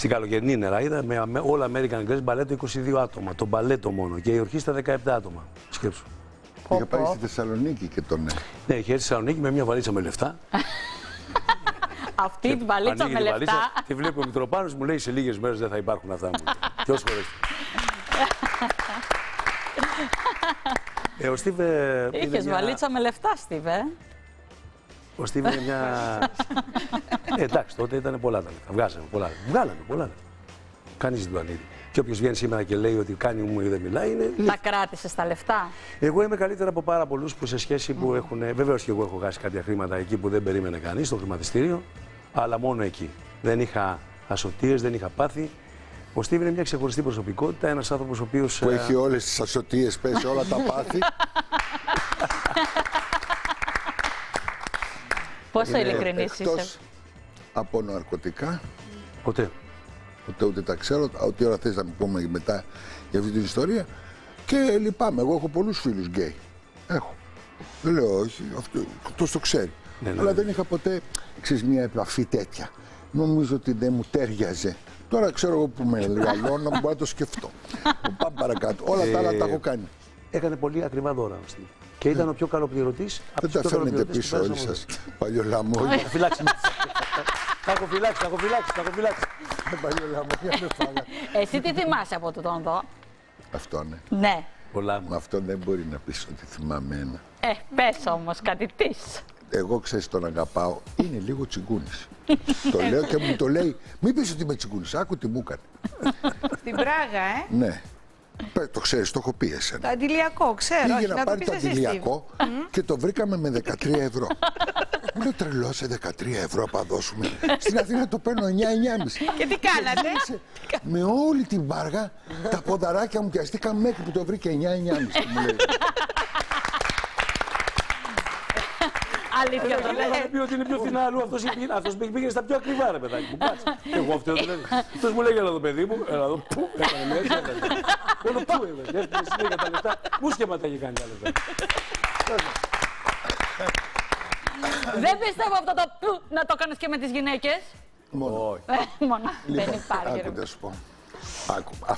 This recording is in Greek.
Στην καλοκαιρινή νεράιδα με, με όλα American Grace μπαλέτο 22 άτομα. Το μπαλέτο μόνο και η ορχήστρα 17 άτομα. Σκέψου. Είχα πάει στη Θεσσαλονίκη και τον ναι. Ναι, είχε έρθει στη Θεσσαλονίκη με μια βαλίτσα με λεφτά. Αυτή την βαλίτσα Ανοίγει με τη λεφτά. Τη βλέπει ο Μητροπάνος, μου λέει σε λίγες μέρες δεν θα υπάρχουν αυτά. Μου. Ποιο φορέ. Ε, ο Στίβ. ε, είναι Είχε μια- βαλίτσα με λεφτά, Στίβε. Ο Στίβ είναι μια. ε, εντάξει, τότε ήταν πολλά τα λεφτά. Βγάζαμε πολλά. Βγάλαμε πολλά. Κανείς δεν το ανοίγει. Και όποιος βγαίνει σήμερα και λέει ότι κάνει μου ή δεν μιλάει, είναι. Τα κράτησες τα λεφτά; Εγώ είμαι καλύτερα από πάρα πολλούς που σε σχέση που έχουν. Βεβαίως και εγώ έχω χάσει κάποια χρήματα εκεί που δεν περίμενε κανείς στο χρηματιστήριο, αλλά μόνο εκεί. Δεν είχα ασωτίες, δεν είχα πάθει. Ο Στίβ είναι μια ξεχωριστή προσωπικότητα, ένας άνθρωπος ο οποίος. Που έχει όλες τις ασωτίες πέσει, όλα τα πάθη. Πόσο ειλικρινής είσαι; Εκτός από ναρκωτικά, Ποτέ. ούτε, ούτε τα ξέρω, ό,τι ώρα θες να μου πούμε μετά για αυτή την ιστορία. Και λυπάμαι, εγώ έχω πολλούς φίλους γκέι. Έχω. Δεν λέω όχι, αυτό, αυτός το ξέρει. Ναι, ναι, Αλλά ναι. δεν είχα ποτέ, ξέρεις, μια επαφή τέτοια. Νομίζω ότι δεν μου τέριαζε. Τώρα ξέρω εγώ που με μεγαλώνω, μπορώ να το σκεφτώ. Πάμε παρακάτω. Όλα τα άλλα τα έχω κάνει. Έκανε πολύ ακριβά δώρα ο Στίβ. Και ήταν ο πιο καλοπληρωτής. Δεν τα φέρνετε πίσω όλοι σας. Παλιό λαμόγια. Θα φυλάξει. Θα έχω φυλάξει, θα έχω φυλάξει, θα έχω φυλάξει. Παλιό λαμόγια με φάγα. Εσύ τι θυμάσαι από το τον δω. Αυτό ναι. Ναι. Πολλά μου. Με αυτό δεν μπορεί να πεις ότι θυμάμαι ένα. Ε, πες όμως κάτι της. Εγώ ξέρεις τον αγαπάω, είναι λίγο τσιγκούνης. το λέω και μου το λέει, μην πεις ότι είμαι τσιγκούνης, άκου τι μου έκανε. Στην Πράγα, ε. Ναι. Πε, Το ξέρεις, το έχω πει Το εσένα. αντιλιακό, ξέρω. όχι, Πήγε να να πάρει πεις το εσύ, Steve. αντιλιακό και το βρήκαμε με 13 ευρώ. Μου λέω τρελό σε 13 ευρώ θα δώσουμε. Στην Αθήνα το παίρνω 9-9,5. Και τι κάνατε; Γύρισε με όλη την μπάργα τα ποδαράκια μου πιαστήκαν μέχρι που το βρήκε 9-9,5. Μου λέει. Αλήθεια το Εγώ λες. είχα πει ότι είναι πιο φθηνά αλλού. Αυτός αυτός πήγε στα πιο ακριβά, ρε παιδάκι μου. Κάτσε. Εγώ αυτό δεν λέω. Αυτός μου λέει, έλα εδώ, παιδί μου, έλα εδώ. Πού έκανε μια έτσι, έκανε. Όλο πού έβγαλε. Έρχεται συνέχεια τα λεφτά. Πού σχέματα έχει κάνει τα λεφτά. Δεν πιστεύω αυτό το που να το κάνεις και με τις γυναίκες. Μόνο. Όχι. Ε, Μόνο. Δεν Λοιπόν, υπάρχει. ρε. άκου να σου πω. Άκου. Αυτό